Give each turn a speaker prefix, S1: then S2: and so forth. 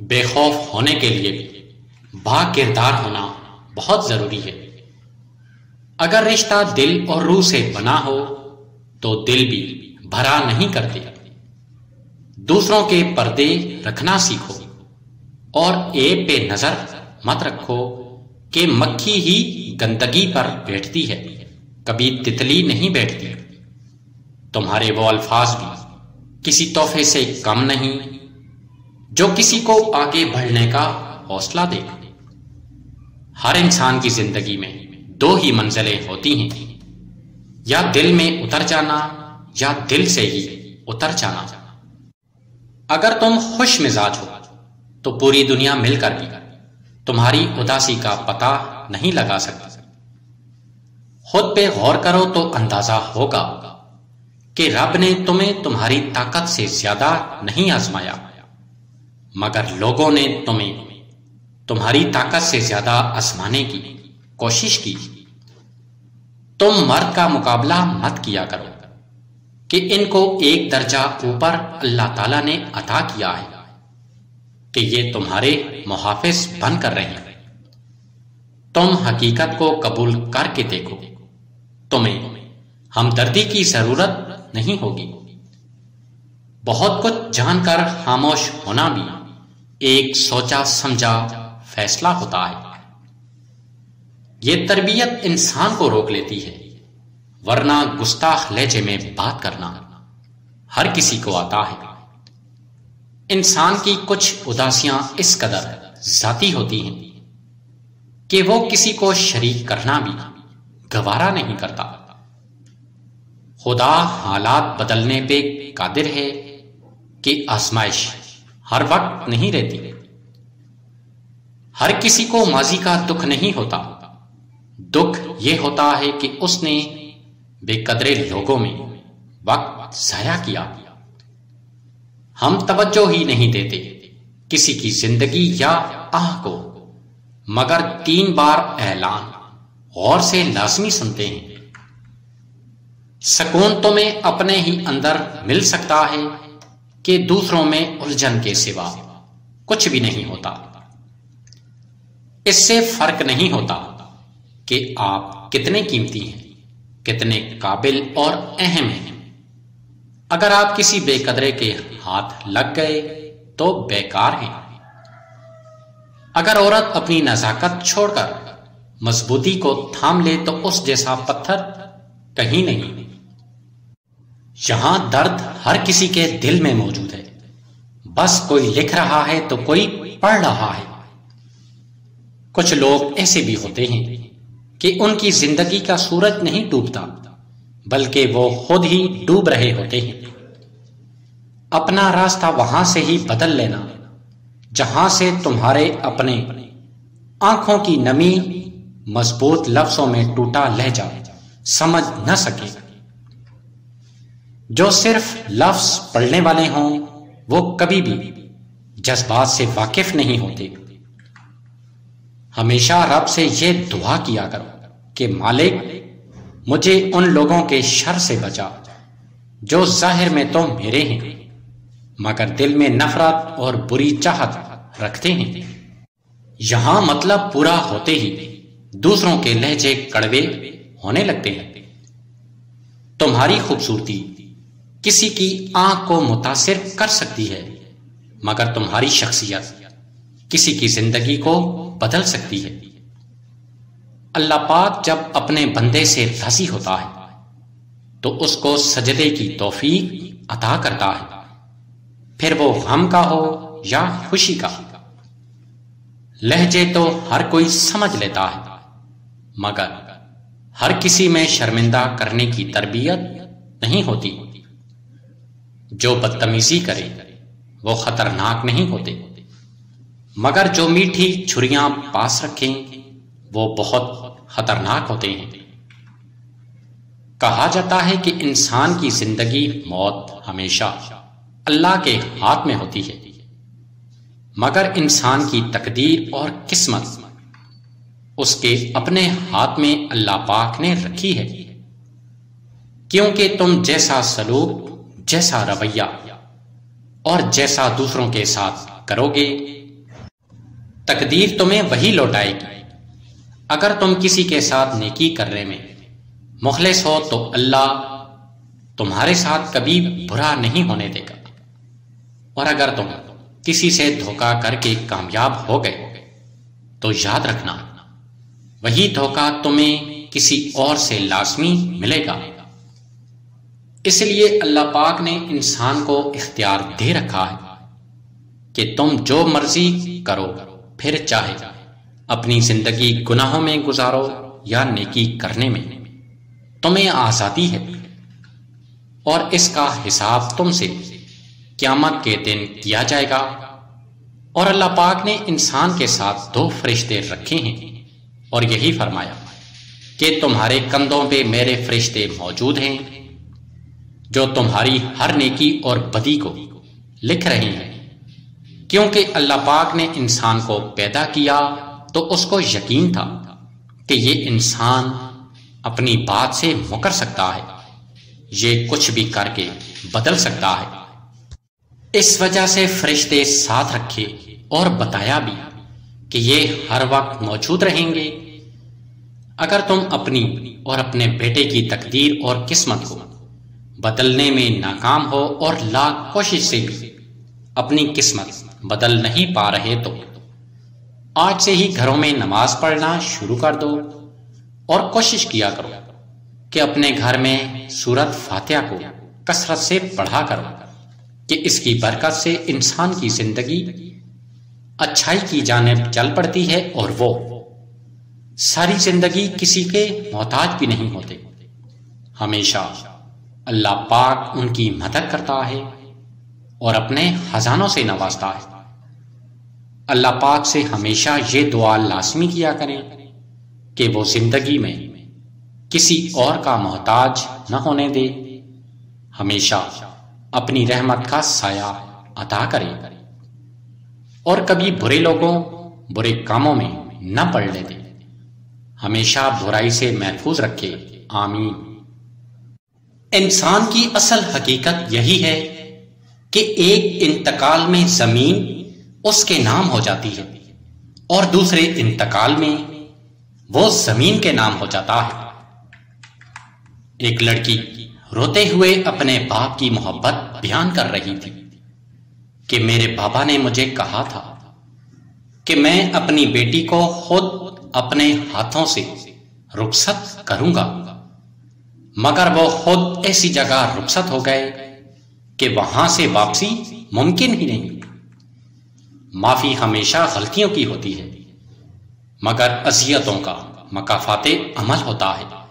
S1: بے خوف ہونے کے لیے بھی با کردار ہونا بہت ضروری ہے۔ اگر رشتہ دل اور روح سے بنا ہو تو دل بھی بھرا نہیں کرتے۔ دوسروں کے پردے رکھنا سیکھو اور اے پہ نظر مت رکھو کہ مکھی ہی گندگی پر بیٹھتی ہے۔ کبھی تتلی نہیں بیٹھتی۔ تمہارے وہ الفاظ بھی کسی تحفے سے کم نہیں۔ جو کسی کو آگے بڑھنے کا حوصلہ دے۔ ہر انسان کی زندگی میں دو ہی منزلیں ہوتی ہیں۔ یا دل میں اتر جانا یا دل سے ہی اتر جانا۔ اگر تم خوش مزاج ہو تو پوری دنیا مل کر بھی تمہاری اداسی کا پتہ نہیں لگا سکتی خود پہ غور کرو تو اندازہ ہوگا کہ رب نے تمہیں تمہاری طاقت سے زیادہ نہیں آزمایا۔ مگر لوگوں نے تمہیں تمہاری طاقت سے زیادہ آزمانے کی کوشش کی۔ تم مرد کا مقابلہ مت کیا کرو کہ ان کو ایک درجہ اوپر اللہ تعالی نے عطا کیا ہے کہ یہ تمہارے محافظ بن کر رہے ہیں تم حقیقت کو قبول کر کے دیکھو۔ تمہیں ہمدردی کی ضرورت نہیں ہوگی۔ بہت کچھ جان کر خاموش ہونا بھی۔ ایک سوچا سمجھا فیصلہ ہوتا ہے۔ یہ تربیت انسان کو روک لیتی ہے، ورنہ گستاخ لہجے میں بات کرنا ہر کسی کو آتا ہے۔ انسان کی کچھ اداسیاں اس قدر ذاتی ہوتی ہیں کہ وہ کسی کو شریک کرنا بھی گوارا نہیں کرتا۔ خدا حالات بدلنے پہ قادر ہے کہ آزمائش ہر وقت نہیں رہتی۔ ہر کسی کو ماضی کا دکھ نہیں ہوتا۔ دکھ یہ ہوتا ہے کہ اس نے بے قدرے لوگوں میں وقت ضائع کیا۔ ہم توجہ ہی نہیں دیتے کسی کی زندگی یا آہ کو۔ مگر تین بار اعلان غور سے لازمی سنتے ہیں۔ سکون تمہیں اپنے ہی اندر مل سکتا ہے۔ کہ دوسروں میں الجھن کے سوا کچھ بھی نہیں ہوتا۔ اس سے فرق نہیں ہوتا کہ آپ کتنے قیمتی ہیں، کتنے قابل اور اہم ہیں۔ اگر آپ کسی بے قدرے کے ہاتھ لگ گئے تو بیکار ہیں۔ اگر عورت اپنی نزاکت چھوڑ کر مضبوطی کو تھام لے تو اس جیسا پتھر کہیں نہیں۔ یہاں درد ہر کسی کے دل میں موجود ہے۔ بس کوئی لکھ رہا ہے تو کوئی پڑھ رہا ہے۔ کچھ لوگ ایسے بھی ہوتے ہیں کہ ان کی زندگی کا سورج نہیں ڈوبتا، بلکہ وہ خود ہی ڈوب رہے ہوتے ہیں۔ اپنا راستہ وہاں سے ہی بدل لینا، جہاں سے تمہارے اپنے آنکھوں کی نمی مضبوط لفظوں میں ٹوٹا لہجہ سمجھ نہ سکے۔ جو صرف لفظ پڑھنے والے ہوں، وہ کبھی بھی جذبات سے واقف نہیں ہوتے۔ ہمیشہ رب سے یہ دعا کیا کرو کہ مالک، مجھے ان لوگوں کے شر سے بچا، جو ظاہر میں تو میرے ہیں، مگر دل میں نفرت اور بری چاہت رکھتے ہیں۔ یہاں مطلب پورا ہوتے ہی دوسروں کے لہجے کڑوے ہونے لگتے ہیں۔ تمہاری خوبصورتی کسی کی آنکھ کو متاثر کر سکتی ہے، مگر تمہاری شخصیت کسی کی زندگی کو بدل سکتی ہے۔ اللہ پاک جب اپنے بندے سے راضی ہوتا ہے، تو اس کو سجدے کی توفیق عطا کرتا ہے۔ پھر وہ غم کا ہو یا خوشی کا، لہجے تو ہر کوئی سمجھ لیتا ہے، مگر ہر کسی میں شرمندہ کرنے کی تربیت نہیں ہوتی۔ جو بدتمیزی کرے، وہ خطرناک نہیں ہوتے۔ مگر جو میٹھی چھریاں پاس رکھیں، وہ بہت خطرناک ہوتے ہیں۔ کہا جاتا ہے کہ انسان کی زندگی موت ہمیشہ اللہ کے ہاتھ میں ہوتی ہے۔ مگر انسان کی تقدیر اور قسمت اس کے اپنے ہاتھ میں اللہ پاک نے رکھی ہے۔ کیونکہ تم جیسا سلوک جیسا رویہ اور جیسا دوسروں کے ساتھ کرو گے، تقدیر تمہیں وہی لوٹائے گی۔ اگر تم کسی کے ساتھ نیکی کرنے میں مخلص ہو تو اللہ تمہارے ساتھ کبھی برا نہیں ہونے دے گا۔ اور اگر تم کسی سے دھوکا کر کے کامیاب ہو گئے، تو یاد رکھنا، وہی دھوکا تمہیں کسی اور سے لازمی ملے گا۔ اس لیے اللہ پاک نے انسان کو اختیار دے رکھا ہے کہ تم جو مرضی کرو، پھر چاہے، اپنی زندگی گناہوں میں گزارو یا نیکی کرنے میں۔ تمہیں آزادی ہے۔ اور اس کا حساب تم سے قیامت کے دن کیا جائے گا۔ اور اللہ پاک نے انسان کے ساتھ دو فرشتے رکھے ہیں۔ اور یہی فرمایا کہ تمہارے کندھوں پہ میرے فرشتے موجود ہیں۔ جو تمہاری ہر نیکی اور بدی کو لکھ رہے ہیں۔ کیونکہ اللہ پاک نے انسان کو پیدا کیا تو اس کو یقین تھا کہ یہ انسان اپنی بات سے مکر سکتا ہے، یہ کچھ بھی کر کے بدل سکتا ہے۔ اس وجہ سے فرشتے ساتھ رکھے اور بتایا بھی کہ یہ ہر وقت موجود رہیں گے۔ اگر تم اپنی اور اپنے بیٹے کی تقدیر اور قسمت کو بدلنے میں ناکام ہو اور لاکھ کوشش سے بھی اپنی قسمت بدل نہیں پا رہے تو آج سے ہی گھروں میں نماز پڑھنا شروع کر دو اور کوشش کیا کرو کہ اپنے گھر میں سورت فاتحہ کو کثرت سے پڑھا کرو کہ اس کی برکت سے انسان کی زندگی اچھائی کی جانب چل پڑتی ہے اور وہ ساری زندگی کسی کے محتاج بھی نہیں ہوتے۔ ہمیشہ اللہ پاک ان کی مدد کرتا ہے اور اپنے خزانوں سے نوازتا ہے۔ اللہ پاک سے ہمیشہ یہ دعا لازمی کیا کریں کہ وہ زندگی میں کسی اور کا محتاج نہ ہونے دے۔ ہمیشہ اپنی رحمت کا سایہ عطا کرے۔ اور کبھی برے لوگوں، برے کاموں میں نہ پڑنے دے ہمیشہ برائی سے محفوظ رکھے۔ آمین۔ انسان کی اصل حقیقت یہی ہے کہ ایک انتقال میں زمین اس کے نام ہو جاتی ہے اور دوسرے انتقال میں وہ زمین کے نام ہو جاتا ہے۔ ایک لڑکی روتے ہوئے اپنے باپ کی محبت بیان کر رہی تھی کہ میرے بابا نے مجھے کہا تھا کہ میں اپنی بیٹی کو خود اپنے ہاتھوں سے رخصت کروں گا۔ مگر وہ خود ایسی جگہ رخصت ہو گئے کہ وہاں سے واپسی ممکن ہی نہیں۔ معافی ہمیشہ غلطیوں کی ہوتی ہے، مگر اذیتوں کا مقافات عمل ہوتا ہے۔